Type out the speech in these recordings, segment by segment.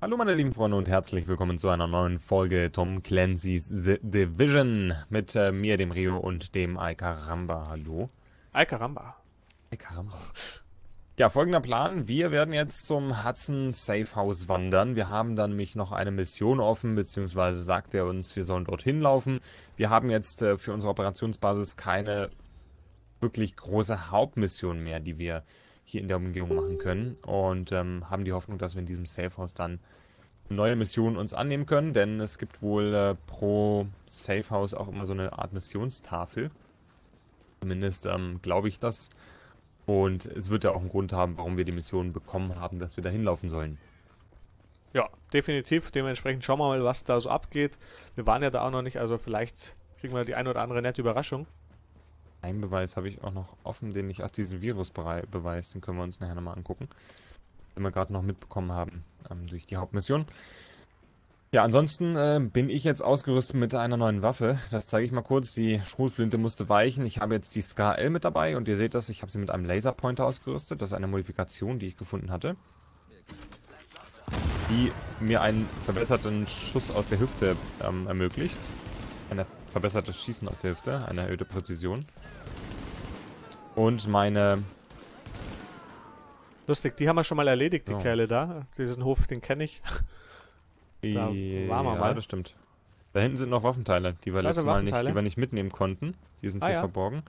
Hallo meine lieben Freunde und herzlich willkommen zu einer neuen Folge Tom Clancy's The Division mit äh, mir, dem Rio und dem Alcaramba. Hallo. Alcaramba. Alcaramba. Ja, folgender Plan. Wir werden jetzt zum Hudson Safe House wandern. Wir haben dann nämlich noch eine Mission offen, beziehungsweise sagt er uns, wir sollen dorthin laufen. Wir haben jetzt äh, für unsere Operationsbasis keine wirklich große Hauptmission mehr, die wir hier in der Umgebung machen können. Und ähm, haben die Hoffnung, dass wir in diesem Safehouse dann neue Missionen uns annehmen können, denn es gibt wohl äh, pro Safehouse auch immer so eine Art Missionstafel. Zumindest ähm, glaube ich das. Und es wird ja auch einen Grund haben, warum wir die Mission bekommen haben, dass wir da hinlaufen sollen. Ja, definitiv. Dementsprechend schauen wir mal, was da so abgeht. Wir waren ja da auch noch nicht, also vielleicht kriegen wir die eine oder andere nette Überraschung. Einen Beweis habe ich auch noch offen, den ich, ach, diesen Virusbeweis, den können wir uns nachher nochmal angucken. Den wir gerade noch mitbekommen haben ähm, durch die Hauptmission. Ja, ansonsten äh, bin ich jetzt ausgerüstet mit einer neuen Waffe. Das zeige ich mal kurz. Die Schrotflinte musste weichen. Ich habe jetzt die Scar L mit dabei und ihr seht das, ich habe sie mit einem Laserpointer ausgerüstet. Das ist eine Modifikation, die ich gefunden hatte. Die mir einen verbesserten Schuss aus der Hüfte ähm, ermöglicht. Ein verbessertes Schießen aus der Hüfte, eine erhöhte Präzision. Und meine... Lustig, die haben wir schon mal erledigt, die oh. Kerle da. Diesen Hof, den kenne ich. da waren wir ja, mal. das stimmt. Da hinten sind noch Waffenteile, die wir letztes Mal nicht, die wir nicht mitnehmen konnten. Die sind ah, hier ja. verborgen.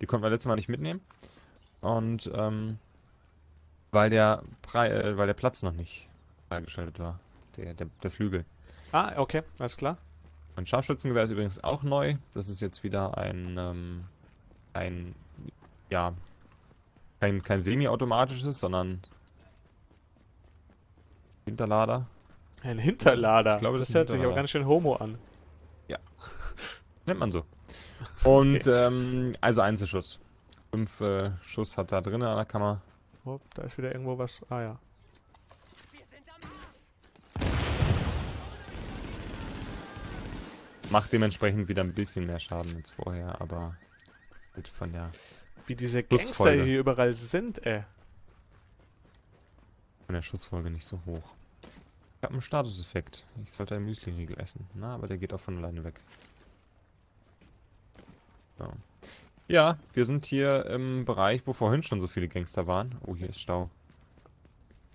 Die konnten wir letztes Mal nicht mitnehmen. Und ähm, weil der Pre äh, weil der Platz noch nicht freigeschaltet war. Der, der, der Flügel. Ah, okay, alles klar. Mein Scharfschützengewehr ist übrigens auch neu. Das ist jetzt wieder ein, ähm, ein ja, kein, kein semi-automatisches, sondern Hinterlader. Ein Hinterlader? Ich glaube, das, das hört sich aber ganz schön homo an. Ja. Nennt man so. Und, okay. ähm, also Einzelschuss. Fünf äh, Schuss hat da drin an der Kammer. Oh, da ist wieder irgendwo was. Ah ja. Macht dementsprechend wieder ein bisschen mehr Schaden als vorher, aber halt von der wie diese Gangster hier überall sind, ey. Von der Schussfolge nicht so hoch. Ich habe einen Statuseffekt. Ich sollte einen Müsli-Riegel essen. Na, aber der geht auch von alleine weg. So. Ja, wir sind hier im Bereich, wo vorhin schon so viele Gangster waren. Oh, hier ist Stau.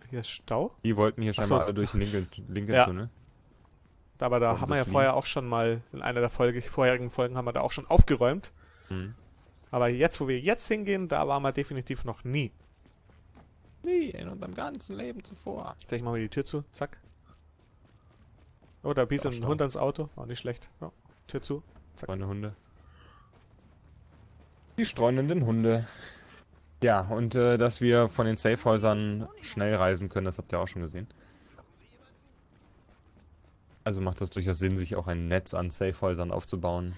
Hier ist Stau? Die wollten hier scheinbar so. durch den linken, linken ja. Tunnel. Aber da haben wir ja vorher auch schon mal, in einer der Folge, vorherigen Folgen haben wir da auch schon aufgeräumt. Hm. Aber jetzt, wo wir jetzt hingehen, da waren wir definitiv noch nie. Nie in unserem ganzen Leben zuvor. Stell ich mal die Tür zu. Zack. Oh, da pieselt ein Hund ans Auto. Auch nicht schlecht. Oh, Tür zu. Zack. Meine Hunde. Die streunenden Hunde. Ja, und äh, dass wir von den Safehäusern schnell reisen können, das habt ihr auch schon gesehen. Also macht das durchaus Sinn, sich auch ein Netz an Safehäusern aufzubauen.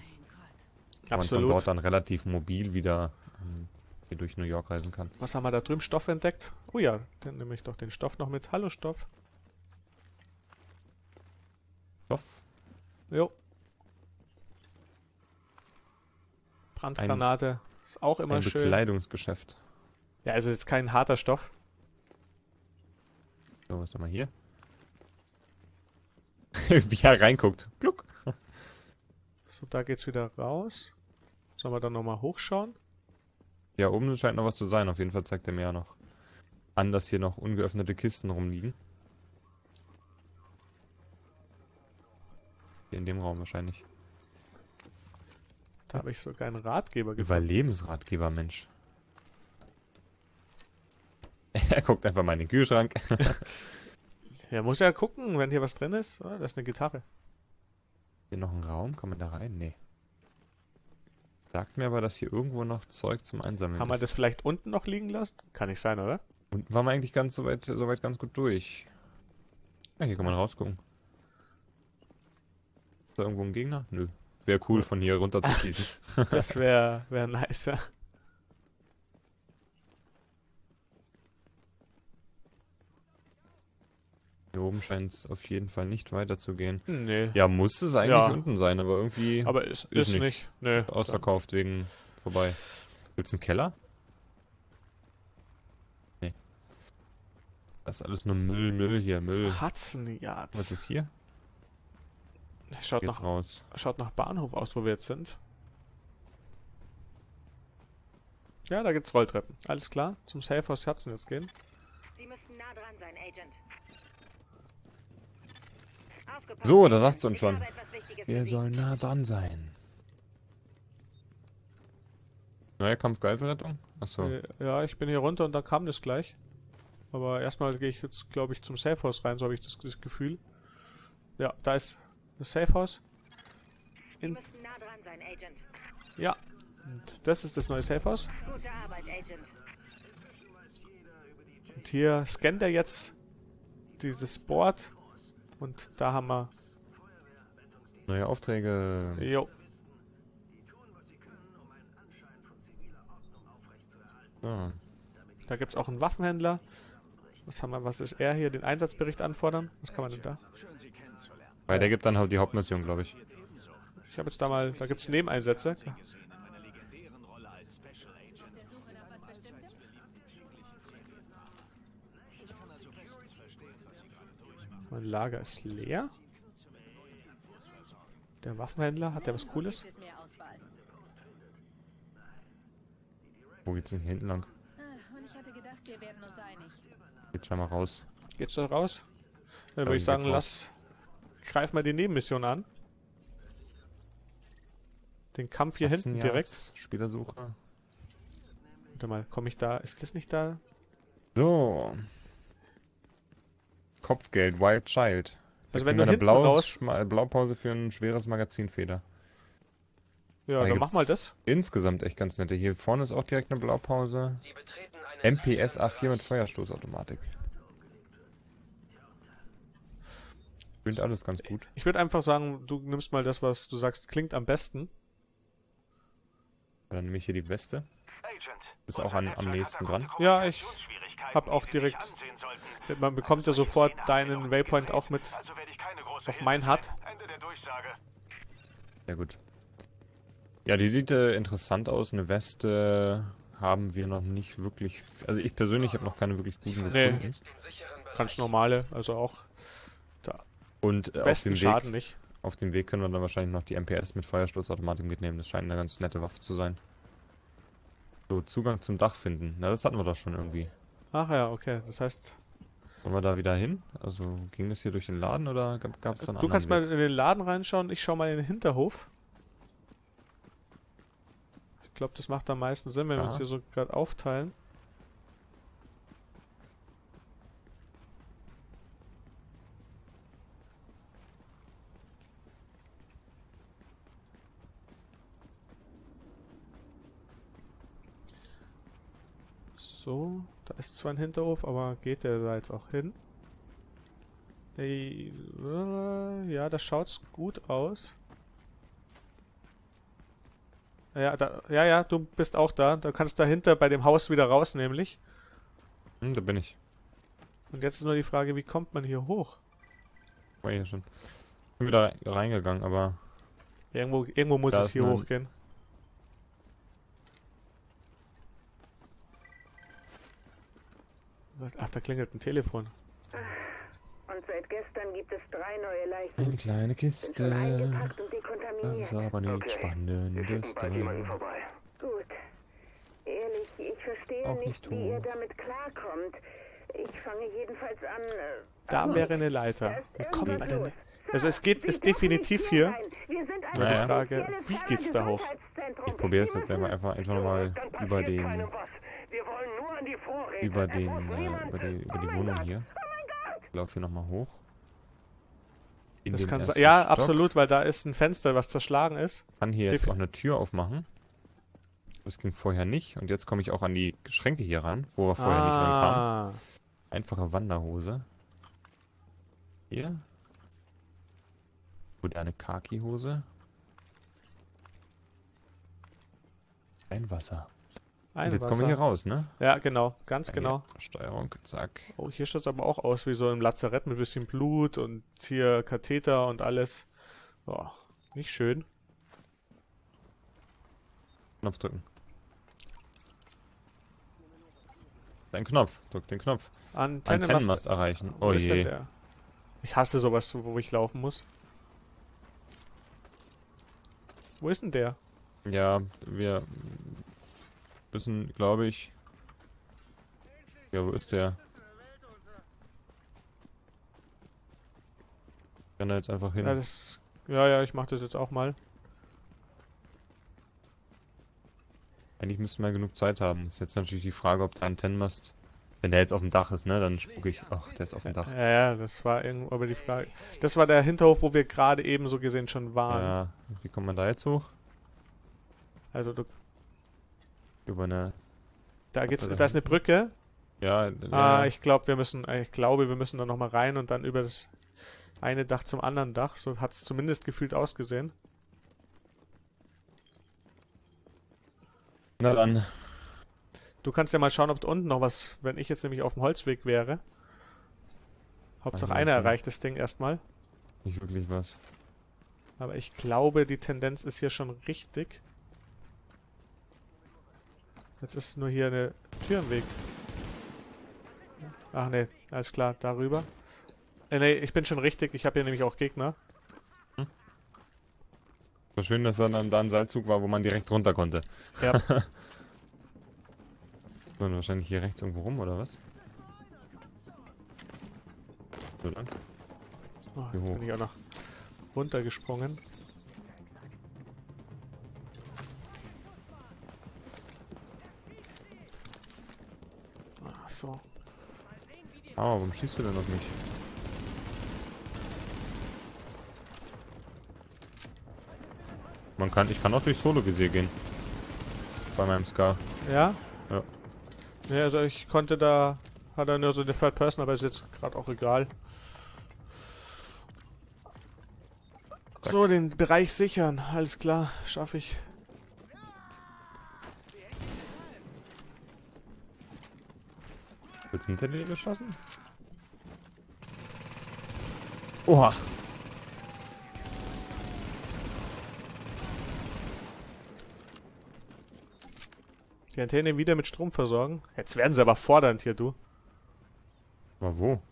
Absolut. man von dort dann relativ mobil wieder ähm, hier durch New York reisen kann. Was haben wir da drüben? Stoff entdeckt? Oh ja, dann nehme ich doch den Stoff noch mit. Hallo Stoff. Stoff? Jo. Brandgranate. Ein, ist auch immer ein schön. Bekleidungsgeschäft. Ja, also jetzt kein harter Stoff. So, was haben wir hier? Wie er reinguckt. Gluck. So, da geht's wieder raus. Sollen wir dann nochmal hochschauen? Ja, oben scheint noch was zu sein. Auf jeden Fall zeigt er mir ja noch an, dass hier noch ungeöffnete Kisten rumliegen. Hier in dem Raum wahrscheinlich. Da habe ich sogar einen Ratgeber gefunden. Überlebensratgeber, Mensch. er guckt einfach mal in den Kühlschrank. ja, muss ja gucken, wenn hier was drin ist. Oh, das ist eine Gitarre. Hier noch ein Raum? Kommen wir da rein? Nee. Sagt mir aber, dass hier irgendwo noch Zeug zum Einsammeln Haben ist. wir das vielleicht unten noch liegen lassen? Kann nicht sein, oder? Unten waren wir eigentlich ganz soweit, soweit ganz gut durch. Ja, hier kann man rausgucken. Ist da irgendwo ein Gegner? Nö. Wäre cool, von hier runter zu schießen. das wäre wär nice, ja. Hier oben scheint es auf jeden Fall nicht weiterzugehen. Nee. Ja, muss es eigentlich ja. unten sein, aber irgendwie. Aber ist, ist, ist nicht. nicht. Nee. Ausverkauft wegen vorbei. Gibt's einen Keller? Nee. Das ist alles nur Müll, Müll hier, Müll. Hudson Yards. Was ist hier? Schaut nach, raus. schaut nach Bahnhof aus, wo wir jetzt sind. Ja, da gibt's Rolltreppen. Alles klar. Zum Safe House Hudson jetzt gehen. Sie müssten nah dran sein, Agent. So, da sagt's uns schon. Wir sollen nah dran sein. Neuer Kampf Geiselrettung? Achso. Äh, ja, ich bin hier runter und da kam das gleich. Aber erstmal gehe ich jetzt, glaube ich, zum Safe House rein, so habe ich das, das, Gefühl. Ja, da ist das Safe House. In nah sein, ja, und das ist das neue Safe House. Arbeit, und hier scannt er jetzt dieses Board. Und da haben wir... Neue Aufträge. Jo. Ah. Da gibt es auch einen Waffenhändler. Was haben wir, was ist er hier? Den Einsatzbericht anfordern? Was kann man denn da? Weil der gibt dann halt die Hauptmission, glaube ich. Ich habe jetzt da mal, da gibt es Nebeneinsätze. Mein Lager ist leer. Der Waffenhändler, hat der was Cooles? Wo geht's denn hier hinten lang? Geht schon mal raus. Geht's da raus? Dann würde ich sagen, lass. Greif mal die Nebenmission an. Den Kampf hier hinten direkt. Spielersuche. Warte mal, komme ich da? Ist das nicht da? So. Kopfgeld, Wild Child. Also wenn du eine Blau raus... Blaupause für ein schweres Magazinfeder. Ja, da dann mach mal das. Insgesamt echt ganz nette. Hier vorne ist auch direkt eine Blaupause. MPS A4 mit Feuerstoßautomatik. Klingt alles ganz gut. Ich würde einfach sagen, du nimmst mal das, was du sagst, klingt am besten. Dann nehme ich hier die Weste. Ist auch an, am nächsten dran. Ja, ich hab auch direkt man bekommt ja sofort deinen Waypoint auch mit auf mein HUD. Sehr gut. Ja, die sieht äh, interessant aus. Eine Weste haben wir noch nicht wirklich... Also ich persönlich habe noch keine wirklich guten gefunden. Nee. Ganz normale, also auch da. Und äh, auf dem Schaden nicht. Auf dem Weg können wir dann wahrscheinlich noch die MPS mit Feuerstoßautomatik mitnehmen. Das scheint eine ganz nette Waffe zu sein. So, Zugang zum Dach finden. Na, das hatten wir doch schon irgendwie. Ach ja, okay. Das heißt, wollen wir da wieder hin? Also ging das hier durch den Laden oder gab es dann Du kannst mal in den Laden reinschauen, ich schau mal in den Hinterhof. Ich glaube, das macht am meisten Sinn, wenn ja. wir uns hier so gerade aufteilen. So, da ist zwar ein Hinterhof, aber geht der da jetzt auch hin? Ja, das schaut gut aus. Ja, da, ja, ja, du bist auch da. Du kannst dahinter bei dem Haus wieder raus, nämlich. Hm, da bin ich. Und jetzt ist nur die Frage, wie kommt man hier hoch? War hier schon. Ich bin wieder reingegangen, aber... Irgendwo, irgendwo muss es hier hochgehen. Ach, da klingelt ein Telefon. Und seit gestern gibt es drei neue Leichen. Eine kleine Kiste. Das ist aber nichts okay. Spannendes. Gut. Ehrlich, ich verstehe Auch nicht, nicht wie ihr damit klarkommt. Ich fange jedenfalls an. Äh, da wäre eine Leiter. Kommt man denn? Also es geht, ist definitiv hier. Nur die Frage, wie geht's da hoch? Ich probiere es jetzt einfach, einfach, einfach mal über den über den, äh, über, die, über die Wohnung hier. Ich laufe hier nochmal hoch. In das kann ja, Stock. absolut, weil da ist ein Fenster, was zerschlagen ist. Kann hier jetzt auch eine Tür aufmachen. Das ging vorher nicht. Und jetzt komme ich auch an die Schränke hier ran, wo wir vorher ah. nicht rankamen. Einfache Wanderhose. Hier. Moderne Kaki-Hose. Ein Wasser. Ein jetzt kommen wir hier raus, ne? Ja, genau, ganz ja, genau. Steuerung, zack. Oh, hier schaut es aber auch aus wie so ein Lazarett mit bisschen Blut und hier Katheter und alles. Oh, nicht schön. Knopf drücken. Dein Knopf. Drück den Knopf. Antennenmast, Antennenmast erreichen. Oh je. der? Ich hasse sowas, wo ich laufen muss. Wo ist denn der? Ja, wir müssen, glaube ich. Ja, wo ist der? Kann er jetzt einfach hin. Ja, das, ja, ja, ich mach das jetzt auch mal. Eigentlich müssten wir genug Zeit haben. Ist jetzt natürlich die Frage, ob der Antennenmast. Wenn der jetzt auf dem Dach ist, ne, dann spucke ich. Ach, der ist auf dem Dach. Ja, ja, das war irgendwo, aber die Frage. Das war der Hinterhof, wo wir gerade eben so gesehen schon waren. Ja, wie kommt man da jetzt hoch? Also du, Über eine. da geht's, da ist eine Brücke. Ja, Ah, ja, ich glaube, wir müssen, äh, ich glaube, wir müssen da nochmal rein und dann über das eine Dach zum anderen Dach. So hat es zumindest gefühlt ausgesehen. Na dann. Du kannst ja mal schauen, ob da unten noch was, wenn ich jetzt nämlich auf dem Holzweg wäre. Hauptsache einer erreicht das Ding erstmal. Nicht wirklich was. Aber ich glaube, die Tendenz ist hier schon richtig. Jetzt ist nur hier eine Tür im Weg. Ach nee, alles klar, darüber. Äh, nee, ich bin schon richtig, ich habe hier nämlich auch Gegner. War schön, dass dann da ein Seilzug war, wo man direkt runter konnte. Ja. Dann wahrscheinlich hier rechts irgendwo rum, oder was? So lang. Oh, hoch? bin ich auch noch runtergesprungen. Ah, warum schießt du denn auf mich? Man kann, ich kann auch durch Solo-Visier gehen. Bei meinem Scar. Ja? Ja. Ne, also ich konnte da, hat er nur so eine Third Person, aber ist jetzt gerade auch egal. So, den Bereich sichern. Alles klar, schaffe ich. Wird's hinter dir geschossen? Oha. Die Antenne wieder mit Strom versorgen. Jetzt werden sie aber fordernd hier, du. Aber wo?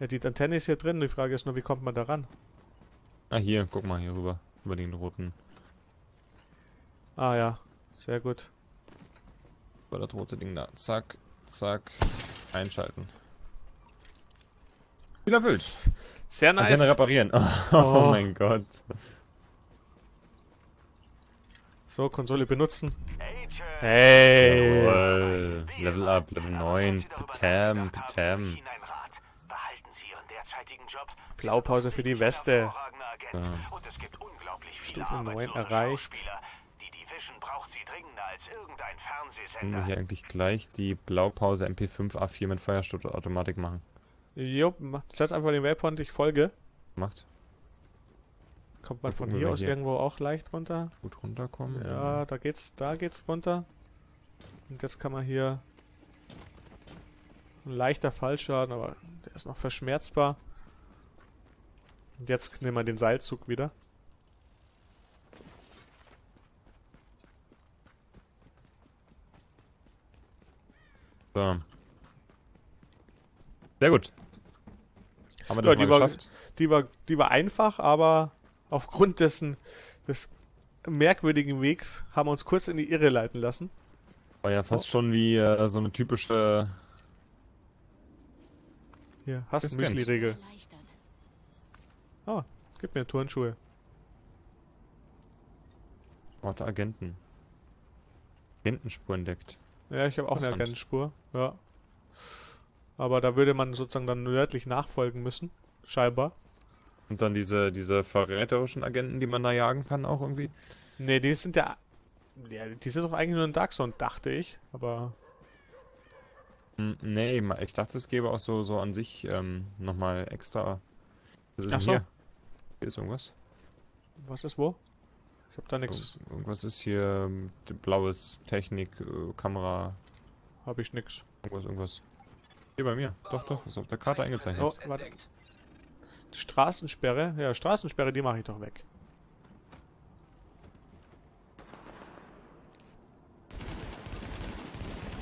Ja, die Antenne ist hier drin. Die Frage ist nur, wie kommt man da ran? Ah, hier, guck mal hier rüber. Über den roten. Ah ja, sehr gut. Über das rote Ding da. Zack, zack. Einschalten. Wieder erfüllt. Sehr Antenne nice. reparieren. Oh, Oh. mein Gott. So, Konsole benutzen. Hey! Jawohl. Level up, Level 9. Petam, Petam. Blaupause für die Weste. Ja. Stufe 9 arbeitslose erreicht. Schauspieler. Die Division braucht sie dringender als irgendein Können wir Fernsehsender. hier eigentlich gleich die Blaupause MP5 A4 mit Feuerstoßautomatik machen? Jo, mach- setz einfach den Waypoint, ich folge. Macht. Kommt man von hier aus hier. irgendwo auch leicht runter? Gut runterkommen. Ja, da geht's, da geht's runter. Und jetzt kann man hier ein leichter Fallschaden, aber der ist noch verschmerzbar. Und jetzt nehmen wir den Seilzug wieder. So. Sehr gut. Haben wir Ja, das die mal war- geschafft? Die war, die war einfach, aber aufgrund dessen des merkwürdigen Wegs haben wir uns kurz in die Irre leiten lassen. War ja fast schon wie äh, so eine typische... Hier, hast du. Müsli-Regel. Oh, gib mir Turnschuhe. Warte, Agenten. Agentenspur entdeckt. Ja, ich habe auch eine. Agentenspur. Ja. Aber da würde man sozusagen dann nördlich nachfolgen müssen. Scheinbar. Und dann diese, diese verräterischen Agenten, die man da jagen kann, auch irgendwie. Ne, die sind ja. Ja, die sind doch eigentlich nur in Dark Zone, dachte ich. Aber. Hm, nee, ich dachte, es gäbe auch so, so an sich ähm, nochmal extra. Was ist Ach so. hier? Hier ist irgendwas. Was ist wo? Ich hab da nichts. Irgendwas ist hier ähm, blaues Technik, äh, Kamera. Hab ich nix. Irgendwas, irgendwas. Hier bei mir. Doch, doch, ist auf der Karte eingezeichnet. Oh, warte. Die Straßensperre? Ja, Straßensperre, die mache ich doch weg.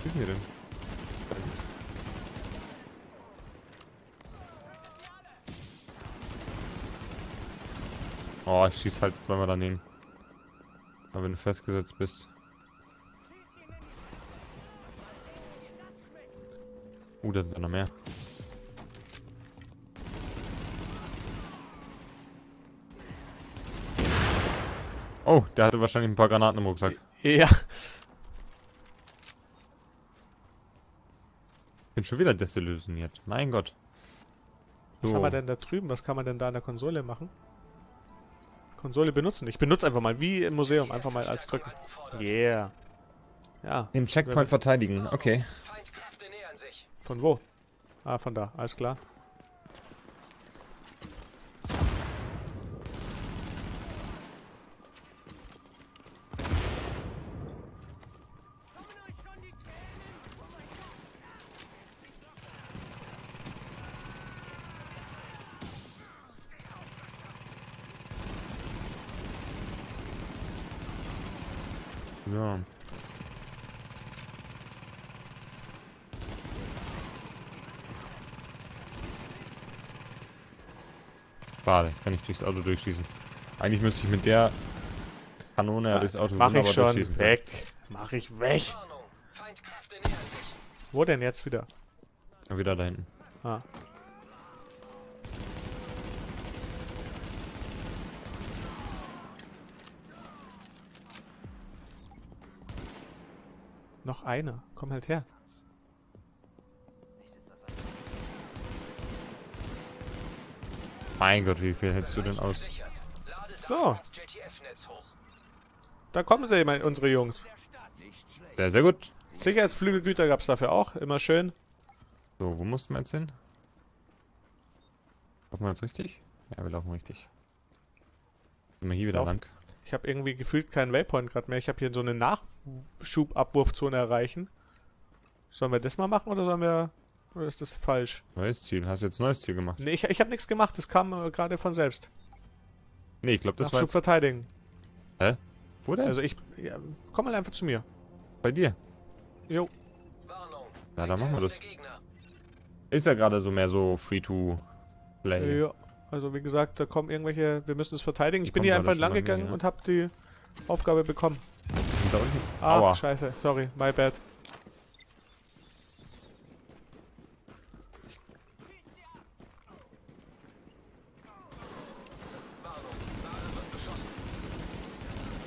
Wie ist denn hier denn? Oh, ich schieß halt zweimal daneben. Aber wenn du festgesetzt bist. Uh, da sind noch mehr. Oh, der hatte wahrscheinlich ein paar Granaten im Rucksack. Ja. Bin schon wieder desillusioniert. Mein Gott. Was haben wir denn da drüben? Was kann man denn da an der Konsole machen? Konsole benutzen. Ich benutze einfach mal, wie im Museum, einfach mal als drücken. Yeah. Ja. Den Checkpoint verteidigen, okay. Von wo? Ah, von da. Alles klar. So. Schade, ich kann nicht durchs Auto durchschießen. Eigentlich müsste ich mit der Kanone ja durchs Auto Mach ich schon. Weg. Mach ich weg. Wo denn jetzt wieder? Ja, Wieder da hinten. Ah. Noch einer. Komm halt her. Mein Gott, wie viel hältst du denn aus? So. Da kommen sie, mein, unsere Jungs. Sehr, sehr gut. Sicherheitsflügelgüter gab's dafür auch. Immer schön. So, wo mussten wir jetzt hin? Laufen wir jetzt richtig? Ja, wir laufen richtig. Sind wir hier wieder Lauf. lang? Ich habe irgendwie gefühlt keinen Waypoint gerade mehr. Ich habe hier so eine Nachschubabwurfzone erreichen. Sollen wir das mal machen oder sollen wir... Oder ist das falsch? Neues Ziel. Hast du jetzt neues Ziel gemacht? Nee, ich, ich habe nichts gemacht. Das kam äh, gerade von selbst. Nee, ich glaube, das war Nachschub jetzt... verteidigen. Wo denn? Also ich... Ja, komm mal einfach zu mir. Bei dir. Jo. Ja, dann machen wir das. Ist ja gerade so mehr so Free-to-Play. Ja. Also wie gesagt, da kommen irgendwelche... Wir müssen es verteidigen. Ich Die bin hier einfach lang gegangen ja. und habe die Aufgabe bekommen. Da unten. Ah, Aua. scheiße. Sorry. My bad.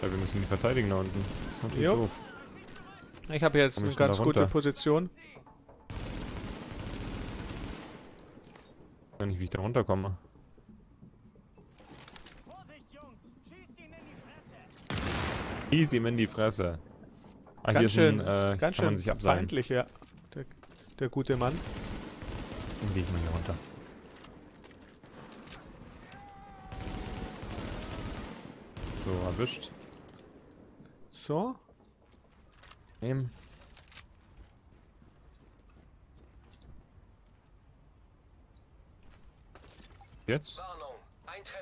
Ja, wir müssen die verteidigen da unten. Das ist doof. Ich habe jetzt eine ganz gute? Position. Ich weiß nicht, wie ich da runterkomme. Easy ihm in die Fresse. Ah, hier Ganz ist schön, ein, äh, ganz schön sich abseilen. feindlich, ja. Der, der gute Mann. Dann gehe ich mal hier runter. So, erwischt. So. Nehmen. Jetzt?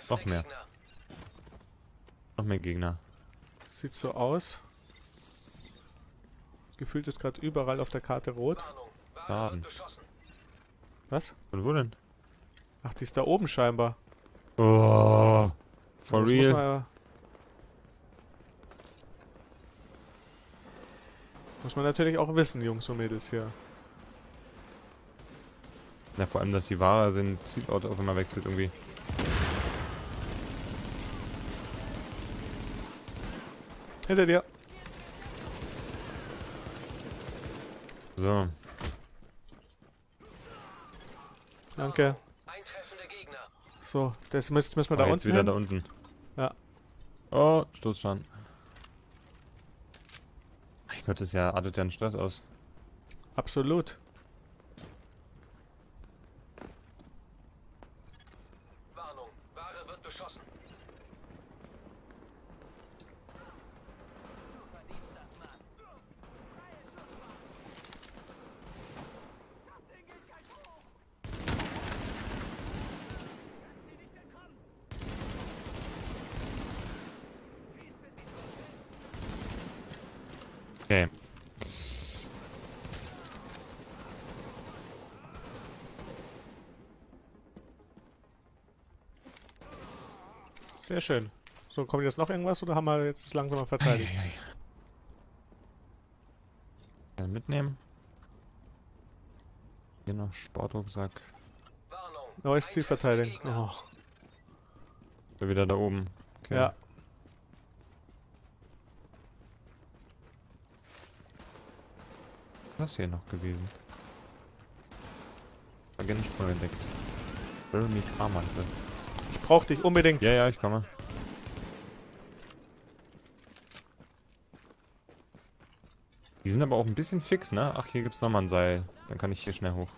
Noch mehr. Gegner. Noch mehr Gegner. Sieht so aus. Gefühlt ist gerade überall auf der Karte rot. Beschossen. Was? Und wo denn? Ach, die ist da oben scheinbar. Oh, for Das Muss real. man, muss man natürlich auch wissen, Jungs und Mädels hier. Ja, vor allem, dass die Ware sind Zielort auf einmal wechselt irgendwie. Hinter dir. So, Danke. So, das müssen, müssen wir oh, da jetzt unten wieder hin. da unten. Ja. Oh, Stoßschaden. Mein Gott, das ja artet ja einen Stress aus. Absolut. Warnung. Ware wird beschossen. Okay. Sehr schön. So, kommt jetzt noch irgendwas oder haben wir jetzt das langsam mal verteidigt? Mitnehmen. Hier noch Sportrucksack. Neues Ziel verteidigen. Oh. Wieder da oben. Okay. Ja. Was ist hier noch gewesen? Agentenspur entdeckt. Jeremy Carmantel. Ich brauch dich unbedingt. Ja, ja, ich komme. Die sind aber auch ein bisschen fix, ne? Ach, hier gibt's nochmal ein Seil. Dann kann ich hier schnell hoch.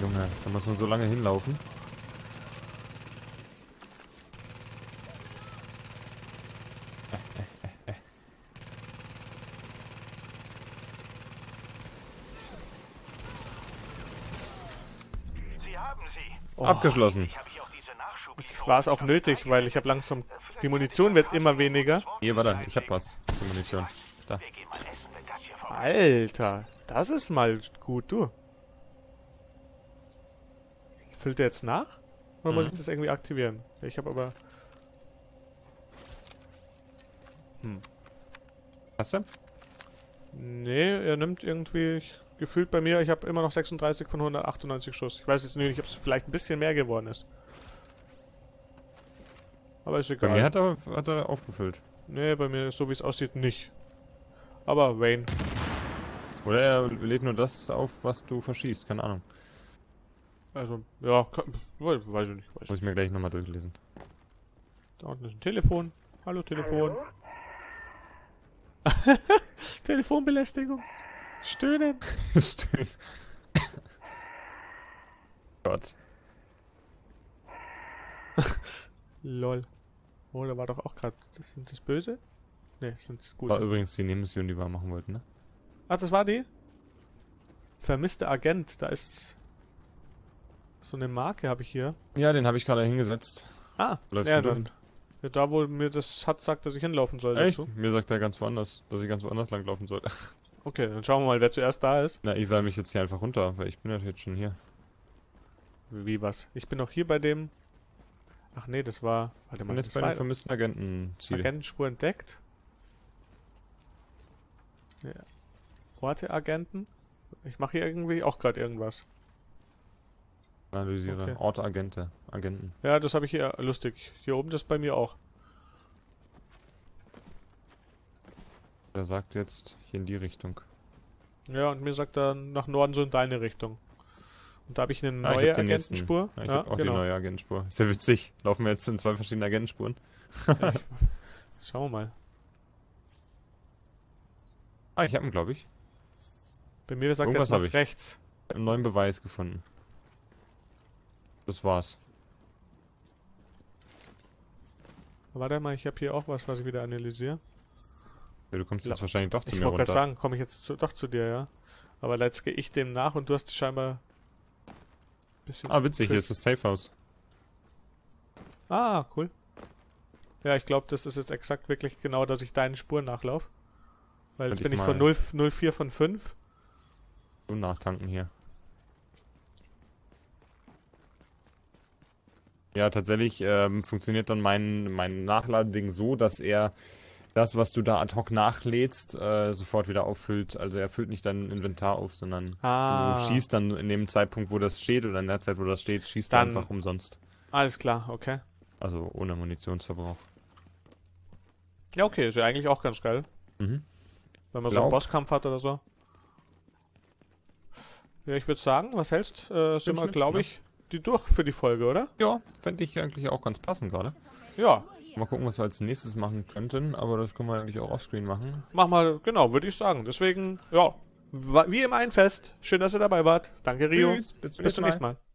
Junge, da muss man so lange hinlaufen. Sie haben sie. Oh. Abgeschlossen. Habe Nachschub. War es auch nötig, weil ich habe langsam... Die Munition wird immer weniger. Hier, warte, ich hab was. Die Munition. Da. Das Alter, das ist mal gut, du. Füllt der jetzt nach? Oder muss Mhm. ich das irgendwie aktivieren? Ich habe aber... Hast du? Nee, er nimmt irgendwie... Ich, gefühlt bei mir, ich habe immer noch 36 von 198 Schuss. Ich weiß jetzt nicht, ob es vielleicht ein bisschen mehr geworden ist. Aber ist Bei egal. mir hat er, hat er aufgefüllt. nee, bei mir, so wie es aussieht, nicht. Aber Wayne. Oder er lädt nur das auf, was du verschießt. Keine Ahnung. Also, ja, kann, weiß weiß ich nicht. Weiß ich. Muss ich mir gleich nochmal durchlesen. Da unten ist ein Telefon. Hallo, Telefon. Hallo? Telefonbelästigung. Stöhnen. Stimmt. Gott. Lol. Oh, da war doch auch gerade. Sind das böse? Ne, sind gut. War übrigens die Nebenmission, die wir machen wollten, ne? Ach, das war die? Vermisster Agent. Da ist so eine Marke habe ich hier. Ja, den habe ich gerade hingesetzt. Ah, Läufst ja, dann. Ja, da, wo mir das hat sagt, dass ich hinlaufen soll. Echt? dazu. Mir sagt er ganz woanders, dass ich ganz woanders langlaufen soll. Okay, dann schauen wir mal, wer zuerst da ist. Na, ich soll mich jetzt hier einfach runter, weil ich bin ja jetzt schon hier. Wie was? Ich bin noch hier bei dem. Ach nee, das war. Warte Ich bin mal, jetzt bei den vermissten Agenten-Ziele. Agentenspur entdeckt. Ja. Orte Agenten. Ich mache hier irgendwie auch gerade irgendwas. Analysiere. Okay. Orte Agente. Agenten. Ja, das habe ich hier lustig. Hier oben das bei mir auch. Der sagt jetzt hier in die Richtung. Ja, und mir sagt er nach Norden so in deine Richtung. Und da habe ich eine Ah, ich neue den nächsten. Agentenspur. Ja, ich ja, hab auch genau. die neue Agentenspur. Ist ja witzig. Laufen wir jetzt in zwei verschiedenen Agentenspuren. Schauen wir mal. Ah, ich habe ihn, glaube ich. Bei mir sagt er Irgendwas ich. rechts. Ich hab einen neuen Beweis gefunden. Das war's. Warte mal, ich habe hier auch was, was ich wieder analysiere. Ja, du kommst jetzt wahrscheinlich doch zu Ich mir wollte runter. gerade sagen, komme ich jetzt zu, doch zu dir, ja. Aber jetzt gehe ich dem nach und du hast scheinbar bisschen. Ah, witzig, hier ist das Safehouse. Ah, cool. Ja, ich glaube, das ist jetzt exakt wirklich genau, dass ich deinen Spuren nachlaufe. Weil jetzt bin ich ich von mal- 0, 04 von 5. So nachtanken hier. Ja, tatsächlich ähm, funktioniert dann mein, mein Nachladeding so, dass er das, was du da ad hoc nachlädst, äh, sofort wieder auffüllt. Also er füllt nicht dein Inventar auf, sondern Ah. du schießt dann in dem Zeitpunkt, wo das steht oder in der Zeit, wo das steht, schießt Dann- du einfach umsonst. Alles klar, okay. Also ohne Munitionsverbrauch. Ja, okay, ist ja eigentlich auch ganz geil. Mhm. Wenn man so einen Glaub- Bosskampf hat oder so. Ja, ich würde sagen, was hältst? Äh, sind wir, glaube ne? ich, die durch für die Folge, oder? Ja, fände ich eigentlich auch ganz passend gerade. Ja, Mal gucken, was wir als nächstes machen könnten, aber das können wir eigentlich auch offscreen machen. mach mal, genau, würde ich sagen. Deswegen, ja, wie immer ein Fest. Schön, dass ihr dabei wart. Danke, Rio. Tschüss, bis zum Bis zum nächsten Mal. nächsten Mal.